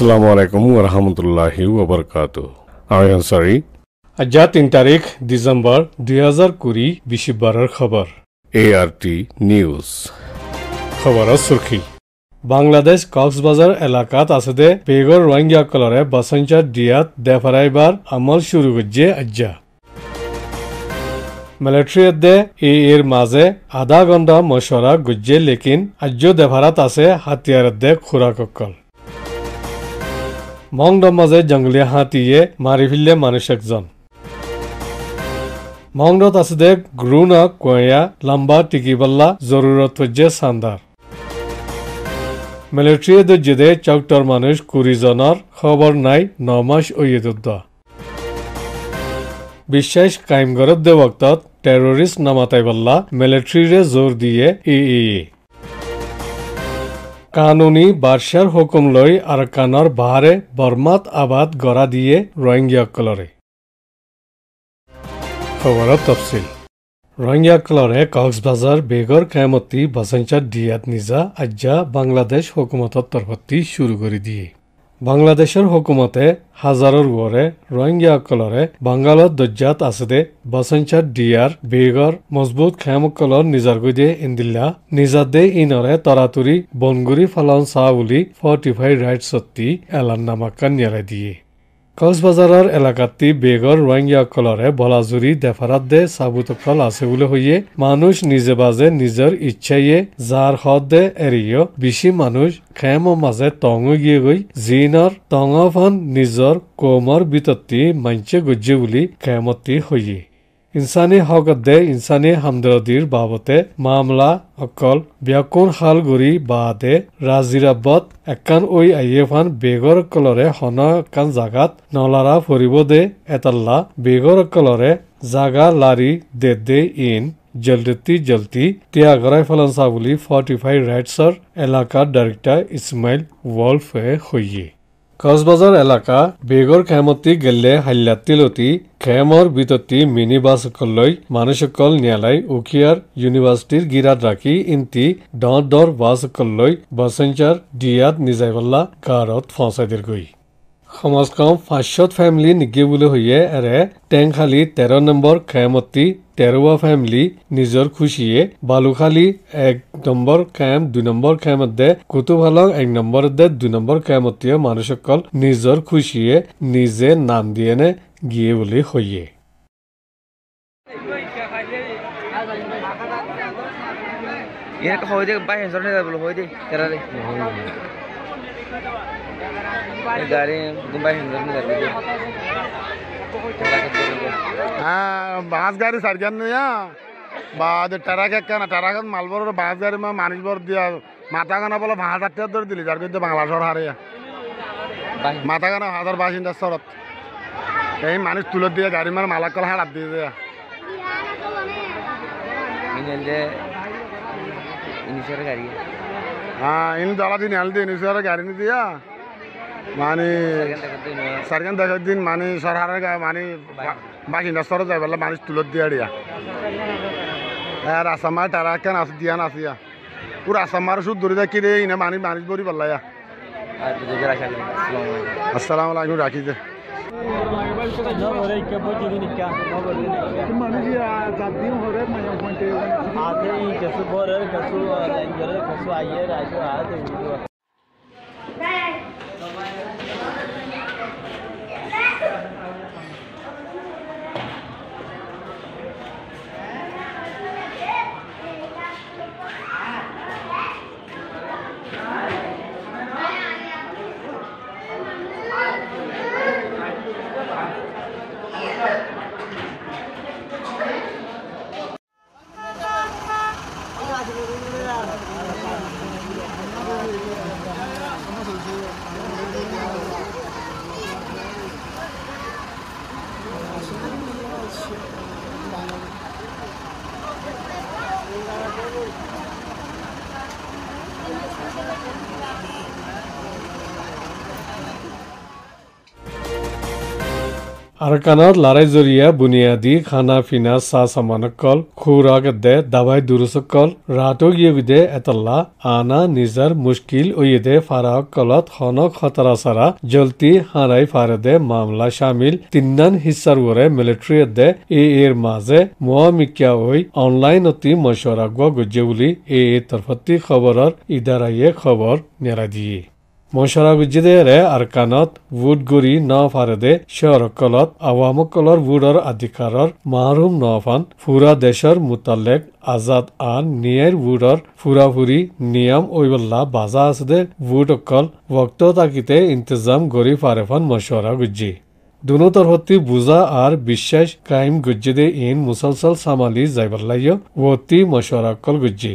আসসালামু আলাইকুম রহমতুল্লাহি ওবরকাতু আমি আনসারি আজ্জা তিন তারিখ ডিসেম্বর দুই হাজার কুড়ি বিশিবারের খবর। এ আর টি নিউজ খবরের সুরখি। বাংলাদেশ কক্সবাজার এলাকাত আছে দে বেগর রোহিঙ্গাসকলরে বসঞ্চার দিয়াত দেফারাইবার আমল শুরু করছে আজ্জা। মিলিটারিত দে এ এর মাঝে আধা ঘণ্টা মশরা গুজ্জে লেকিন আজ্য দেফারাত আছে হাতিয়ারের দে খুরাককল মংডম মাঝে জঙ্গলি হাতিয়ে মারি ফেললে মানুষ একজন মংডত আছে দে গ্রুনা কয়া লম্বা টিকিবাল্লা জরুরত হচ্ছে সান্দার মিলিটারি দে চৌকটর মানুষ কুড়ি জনের খবর নাই নমাস ওয়েদুদ্দ বিশ্বাস কায়েম গরত দে বক্তত টেরোরিস্ট নামাতাই বল্লা মিলিটারিরে জোর দিয়ে ই ই কানুনি বাদশাৰ হুকুম লৈ আৰকানৰ বাহাৰে বৰ্মাত আবাদ গৰা দিয়ে ৰোহিংগীয়াসকলৰে খবৰত তফচিল। ৰোহিংগীয়াসকলৰে কক্সবাজাৰ বেগৰ কেমতি বসঞ্চাৰ দিয়াত নিজা আজ্জা বাংলাদেশ হুকুমতৰ তৰফতি শুৰু কৰি দিয়ে। বাংলাদেশের হুকুমতে হাজারর গড়ে রোহিঙ্গাসকলরে বাঙ্গালত দজ্জাত আছে দে বসঞ্চার ডিয়ার বেগর মজবুত খেমকলর নিজার গুদে ইন্দিল্লা নিজার দে ইনরে তরাতুরি বনগুড়ি ফলন চাহ বুলি ফর্টিফাইড রাইট সত্যি এলান নামাক্কা নিয়ালে কক্সবাজাৰৰ এলেকাটি বেগৰ ৰোহিংগাসকলৰে বলাজুৰি দেফাৰাত দে চাবুতকল আছে বুলি হৈয়ে মানুষ নিজে বাজে নিজৰ ইচ্ছায়ে যাৰ সদ দে এৰিয় বেছি মানুষ খেমৰ মাজে টঙ গিয়ে গৈ জিনৰ টঙফন নিজৰ কোমৰ বিততি মাঞ্চে গজ্জে বুলি খেমতি হৈয়ে ইনসানী হকত দে ইনসানী হামদৰদীৰ বাবতে মামলা অকল ব্যাকুণ শালগুৰি বাদে ৰাজিৰাবত একান ঐ আইয়েফান বেগৰ কলৰে হন একান জাগাত নলাৰা ফুৰিব দে এটাল্লা বেগৰ কলৰে জাগা লাৰি দে দে ইন জলদি জলদি ত্যাগৰাই ফলাঞ্চা বুলি ফৰ্টিফাইড ৰাইটছৰ এলেকাৰ ডাইৰেক্টৰ ইছমাইল ৱল্ফে হৈয়ে কক্সবাজাৰ এলাকা বেগৰ খেমতি গেলে হাল্লাতিলতি খেমৰ বিততি মিনি বাসকলৈ মানুহসকল নিয়ালাই উখিয়াৰ ইউনিভাৰ্চিটিৰ গিৰাত ৰাখি ইন্তি দহ দৰ বাসকলৈ বসঞ্চাৰ দিয়াত নিজাইবল্লা গাৰত ফচাই দিলগৈ। সমাজখন পাঁচশত ফেমিলি নিকি বুলি হৈয়ে এৰে টেংখালি তেৰ নম্বৰ খেমতি তেৰৱা ফেমিলি নিজৰ খুচিয়ে বালুখালি এক নম্বৰ খেম দুই নম্বৰ দে কুতুভালং এক নম্বৰ দে দুই নম্বৰ খেমতীয় মানুহসকল নিজৰ খুচিয়ে নিজে নাম দিয়ে নে গিয়ে বুলি হৈয়ে ইয়াক হয় দে বাই হেঁচৰ নে যাবলৈ হয় দে তেৰাৰে এই গাড়ী কোনোবাই হেঁচৰ নে যাবি বাস গাড়ি সারগান নিয়া। বা টারাক একখানা টারাকাত মালবর বাস গাড়ি মা মানুষ বর দিয়া। মাথা গানা বলে হাজার টাকা ধরে দিলি যার কিন্তু বাংলাদেশের হারিয়া মাথা গানা হাজার বাসিন্দা সরত এই মানুষ তুলত দিয়ে গাড়ি মার মালাকল হাড়াত দিয়ে। দেয়া ইনিশিয়ার হ্যাঁ ইন জ্বালা দিন হেল দিন ইসের গাড়ি নি দিয়া। মানে সারখান দেখার দিন মানে সরকারের মানে বাসিন্দা সরে যাই বলে মানুষ তুলত দিয়া দিয়া আর হ্যাঁ, আসামার টারা কেন আস দিয়া না আসিয়া পুরো আসামার সুদ ধরে দেখি রে ইনে মানে মানুষ বরি বললাইয়া আসসালামু আলাইকুম। রাখি যে Thank you. আরকানত লড়াই জরিয়া বুনিয়াদি খানা ফিনা সা সামানকল খুরাক দে দাবাই দুরুসকল রাতো গিয়ে বিদে এতল্লা আনা নিজার মুশকিল ওইদে ফারাক কলত খনক খতরা সারা জলতি হারাই ফারেদে মামলা শামিল তিন্নান হিসার ওরে মিলিটারি দে এ এর মাঝে মোয়ামিকিয়া ওই অনলাইন অতি মশরা গুজে বলি এ এ তরফতি খবরর ইদারাইয়ে খবর নেরা দিয়ে মশৰা গুজিদেৰে আৰকানত ভোটগুৰি ন ফাৰেদে চহৰকলত আৱামকলৰ ভোটৰ অধিকাৰৰ মাহৰুম নফান ফুৰা দেশৰ মুতালেক আজাদ আন নিয়াৰ ভোটৰ ফুৰাফুৰি নিয়ম ঐবল্লা বাজা আছে দে ভোটসকল বক্ত তাকিতে ইন্তজাম গৰি ফাৰেফান মশরা গুজি দুনো তরফতি বুজা আর বিশ্বাস কায়েম গুজ্জিদে ইন মুসলসল সামালি যাইবাল্লাইয় ওতি মশরাকল গুজ্জি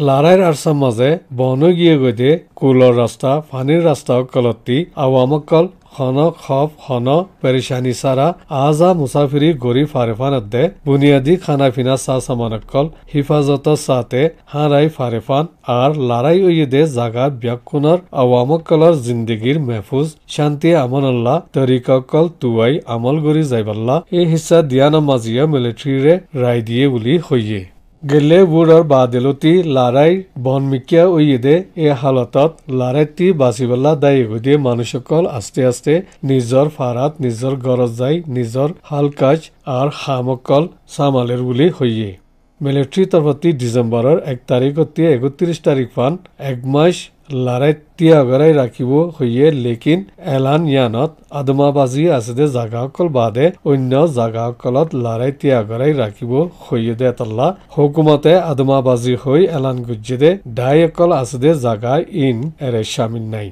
লারাইর আরসার মাঝে বন গিয়ে গদে কুলর রাস্তা ফানির রাস্তা কলতি আওয়ামকল খন খফ খন পেরিশানি সারা আজা মুসাফিরি গরি ফারেফান দে বুনিয়াদি খানা ফিনা সা সামানকল হিফাজত সাথে হারাই ফারেফান আর লড়াই দে জাগা ব্যাকুনর আওয়ামকলর জিন্দগির মেহফুজ শান্তি আমনল্লাহ তরিককল তুয়াই আমল গরি যাইবাল্লা এই হিসা দিয়ানা মাজিয়া মিলিটারিরে রায় দিয়ে বুলি হইয়ে। গেলে বুড়ৰ বাদেলতি লাৰাই বনমিকিয়া উইদে এই হালতত লাৰাইতি বাচিবলা দায়ী গতিয়ে মানুহসকল আস্তে আস্তে নিজৰ ফাৰাত নিজৰ গৰজ যাই নিজৰ হাল কাজ আৰু সামকল চামালেৰ বুলি হইয়ে। মিলিটাৰী তৰফতি ডিচেম্বৰৰ এক তাৰিখতি একত্ৰিশ তাৰিখ ফান এক মাস লড়াই তিয়াগৰাই ৰাখিব হইয়ে লেকিন এলান ইয়ানত আদমাবাজি আছে দে জাগাসকল বাদে অন্য জাগাসকলত লড়াই তিয়াগৰাই ৰাখিব হইয়ে দে তল্লা। হুকুমতে আদমাবাজি হৈ এলান গুজ্জে দে ডাই অকল আছে দে জাগা ইন এৰে শামিল নাই।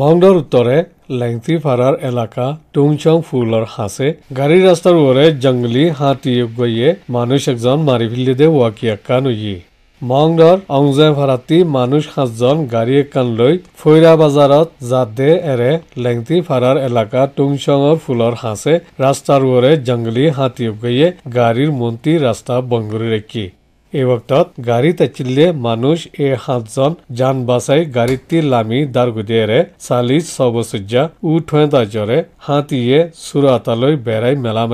মংডৰ উত্তৰে লেংথি ফারার এলাকা টুংচং ফুলর হাসে গাড়ি রাস্তার ওরে জঙ্গলি হাতি গইয়ে মানুষ একজন মারি ফেলে দে ওয়াকিয়াক্কা নইয়ে মংডৰ অংজে ভাৰাতি মানুষ সাতজন গাড়ী একান লৈ ফৈৰা বাজাৰত জাদে এৰে লেংটি ফাৰাৰ এলেকা টুংচঙৰ ফুলৰ সাঁচে ৰাস্তাৰ ওৰে জংগলী হাতী উগাইয়ে গাড়ীৰ মন্ত্ৰী ৰাস্তা বংগুৰি ৰাখি। এই বক্তত গাড়ী তাচিলে মানুষ এ সাতজন যান বাচাই গাড়ীটি লামি দারগুদিয়েরে চালিশ ছবসজ্জা উ ঠোঁতা জরে হাতীয়ে চুৰাতালৈ বেড়াই মেলা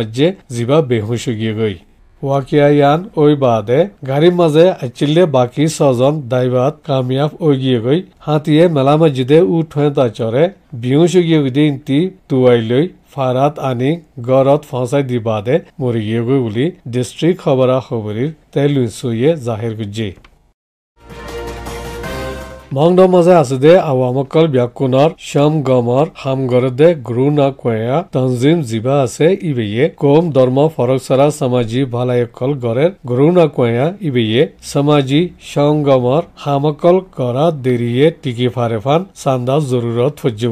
বেহুশ গিয়ে গই ওয়াকিয়ায়ান ওই বাদে গাড়ির মাঝে আচিলে বাকি ছজন দাইবাত কামিয়াব ওই গিয়ে গই হাতিয়ে মেলা মসজিদে উঠে তা চরে বিহুস গিয়ে গিয়ে ইন্তি তুয়াই লৈ ফারাত আনি গড়ত ফসাই দি বাদে মরি গিয়ে গই বুলি ডিস্ট্রিক্ট খবরা খবরির তেল জাহির জাহির গুজি মংড মাঝে আছে দে আওয়ামকল ব্যাকুণৰ শ্যাম গমৰ হামগৰদে গ্ৰু না কোয়া তঞ্জিম জিবা আছে ইবেয়ে কম ধৰ্ম ফৰকসৰা সমাজি ভালায়কল গৰেৰ গ্ৰু না কোয়া ইবেয়ে সমাজি সংগমৰ হামকল কৰা দেৰিয়ে টিকি ফাৰেফান সান্দা জৰুৰত ফজ্জে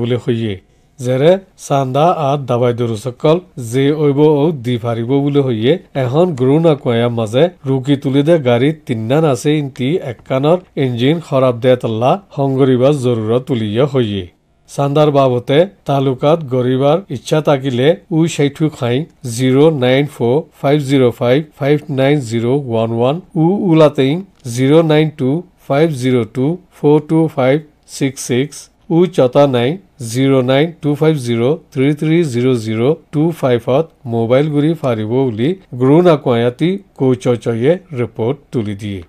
যেৰে চান্দা আত দাবাই দৰুচকল যে ঐব ঔ দি ফাৰিব বুলি হৈয়ে এখন গুৰু নাকুৱায়াৰ মাজে ৰুকি তুলি দে গাড়ীত তিনিদান আছে ইন্তি এক কাণৰ ইঞ্জিন খৰাব দে তল্লা সংগৰিবা জৰুৰত তুলিয়া হৈয়ে। চান্দাৰ বাবতে তালুকাত গৰিবাৰ ইচ্ছা থাকিলে উ চাইঠু খাই zero' nine four five zero' five five nine zero' one one উ উলাটেইং zero' nine two five zero' two four two five six six উ চটা nine zero' nine two five zero' three three zero' zero' two ফাইভত mobile গুৰি ফাৰিব বুলি গুৰু নাকুৱায়াতি কৌচয়ে report তুলি দিয়ে।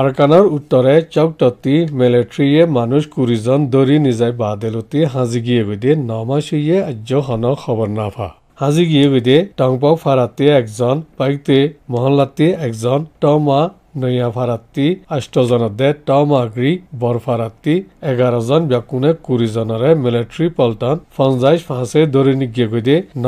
আৰকানৰ উত্তৰে চকটতি মিলিটাৰীয়ে মানুষ কুৰিজন দৰি নিজাই বাদেলতি হাজি গিয়ে গৈ নমাচুয়ে আজ্য হন খবৰ নাফা হাজি গিয়ে গৈ টংপক ফাৰাতে একজন পাইকতে মহল্লাতে একজন টমা নৈয়া ফারাত্তি আষ্টজনদে টম আগ্রি বর ফারাত্তি এগারোজন ব্যাকুনে কুড়িজনরে মিলিটারি পল্টন ফঞ্জাইশ ফাঁসে ধরে নিগিয়ে গদে ন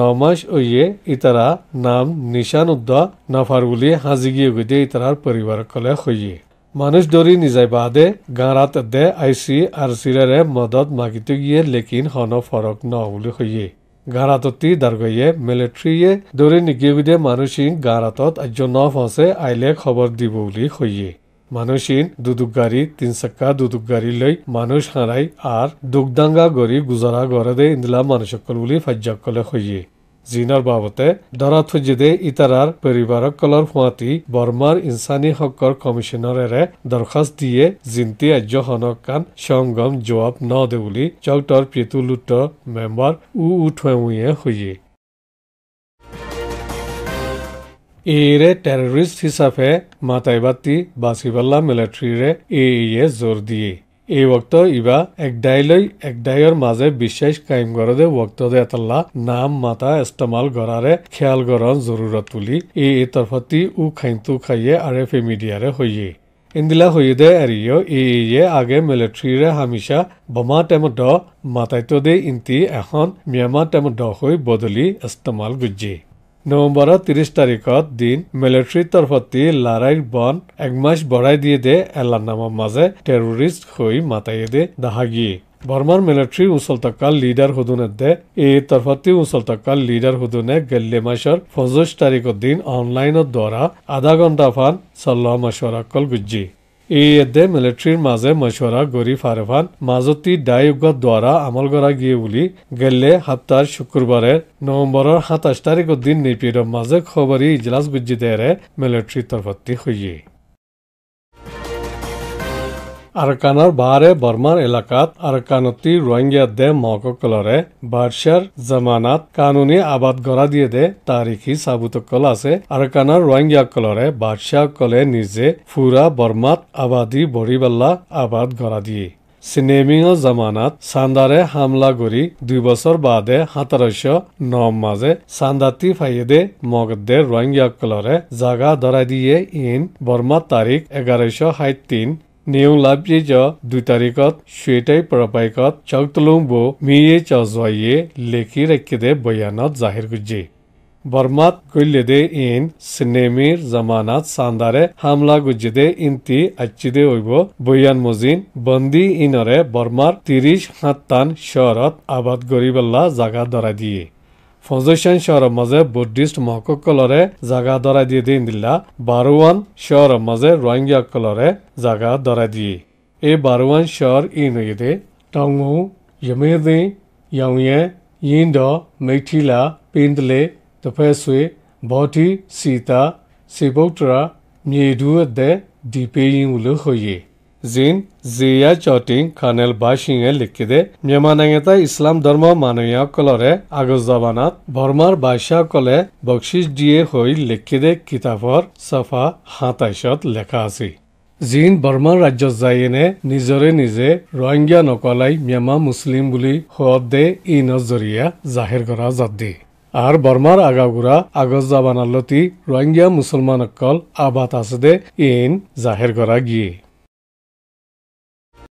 ইতারা নাম নিশান উদ্দ নফার বুলি হাজি গিয়ে গদে ইতারার পরিবার কলে হইয়ে মানুষ দরি নিজাই বাদে গাঁরাত দে আইসি আর সিরারে মদত মাগিতে গিয়ে লেকিন হন ফরক ন বুলি হইয়ে গারাততি দারগইয়ে মিলিটারিয়ে দৌড়ে নিগিগুদে মানুষিন গারাতত আজ্জন্য ফসে আইলে খবর দিব বলি হইয়ে মানুষিন দুদুক গাড়ি তিন চাক্কা দুদুক গাড়ি লই মানুষ হারাই আর দুগদাঙ্গা গড়ি গুজারা গড়ে দে ইন্দলা মানুষকল বলি ফাজ্যাকলে হইয়ে জিনৰ বাবতে ধৰা থুজিদে ইটাৰাৰ পৰিবাৰসকলৰ ফুৱাতি বৰ্মাৰ ইনচানী হকৰ কমিশ্যনাৰেৰে দৰখাস্ত দিয়ে জিন্তি ৰাজ্যখনক কান সংগম জবাব নদে বুলি চৌক্টৰ পিতুলুট মেম্বাৰ উ উঠুৱে হৈয়ে এৰে টেৰৰিষ্ট হিচাপে মাতাইবাতি বাচিবাল্লা মিলিটাৰীৰে এয়ে জোৰ দিয়ে। এই ওক্ত ইবা একদাইলৈ একদাইৰ মাজে কায়েম গৰদে ওক্তদে এতাল্লা নাম মাতা ইস্তেমাল গৰাৰে খেয়াল গৰণ জৰুৰত বুলি এই তৰফতি উ খাইন্তু খাইয়ে আৰ এফ এ মিডিয়াৰে হৈয়ে। ইন্দিলা হইদে এরিও এ আগে মিলিটারিরে হামিশা বোমা টেমড মাতাইতো দে ইন্তি এখন মিয়ামা টেমড হৈ বদলি ইস্তেমাল গুজি নভেম্বর তিরিশ তারিখত দিন মিলিটারির তরফতি লারাইর বন একমাস বড়াই দিয়ে দে এলার নামার মাঝে টেরোরিস্ট হয়ে মাতাইয়ে দে, দাহাগি। বর্মার মিলিটারি উসলতকাল লিডার হুদুনে দে, এই তরফতি উসলতকাল লিডার হুদুনে গেল্লে মাসের পঁচিশ তারিখ দিন অনলাইনের দ্বারা আধা ঘণ্টা ফান সল্লাহ মাসর আকল গুজ্জি। এই এদে মিলিটারির মাঝে মশওয়ারা গরি ফারেফান মাজতি ডায়ুগত দ্বারা আমল করা গিয়ে বলি গেলে হাপ্তার শুক্রবারে নভেম্বরের সাতাশ তারিখের দিন নিপিডর মাঝে খবরই ইজলাস গুজ্জি দেরে মিলিটারি তরফতি হইয়ে আরাকানৰ বাহাৰে বৰ্মাৰ এলেকাত আৰাকানতি ৰোহিংগা দে মহকলৰে বাৰ্চাৰ জামানাত কানুনী আবাদ গৰা দিয়ে দে তাৰিখী সাবুতকল আছে আৰাকানৰ ৰোহিংগাসকলৰে বাদশ্বাহসকলে নিজে ফুৰা বৰ্মাত আবাদী বৰিবাল্লা আবাদ গৰা দিয়ে সিনেমিও জামানাত সান্দারে হামলা করি দুই বছর বাদে হাতারশ ন মাঝে সান্দাতি ফাইদে মগদের রোহিঙ্গা কলরে জাগা ধরা দিয়ে ইন বর্মা তারিখ এগারোশো হাইত তিন নেও লাবজে জ দুই তারিখত সুয়েটাই পরপাইকত চকতলুম্বো মিয়ে চজয়ে লেখি রেখে দে বয়ানত জাহির গুজি বর্মাত কইলে দে ইন সিনেমির জামানাত সান্দারে হামলা গুজি দে ইনতি আচ্ছিদে ওইব বৈয়ান মজিন বন্দি ইনরে বর্মার তিরিশ হাত্তান শহরত আবাদ গরিবাল্লা জাগা ধরা দিয়ে Fozoshan şara maze Buddhist mahko kolore zaga dora diye deyindilla. Baruan şara maze Rohingya kolore zaga dora diye. E Baruan şar ino yede. Tangu, yamedi, yamye, yindo, mektila, pindle, tepeswe, boti, sita, seboutra, myedu de dipe yin ulu hoye. জিন জিয়া চটিং খানেল বাসিং এ লিখিদে মেমানাঙেতা ইসলাম ধর্ম মানুয়া কলরে আগজ জবানাত ভর্মার বাইশা কলে বকশিস দিয়ে হই লিখিদে কিতাপৰ সফা সাতাইশত লেখা আছে। জিন বর্মার রাজ্য জাইনে নিজরে নিজে রোহিঙ্গা নকলাই মিয়ামা মুসলিম বলে হওয়ার দে ই নজরিয়া জাহির করা জাদ্দি আর বর্মার আগাগুড়া আগজ জাবানালতি রোহিঙ্গা মুসলমান অকল আবাত আছে দে ইন জাহির করা গিয়ে।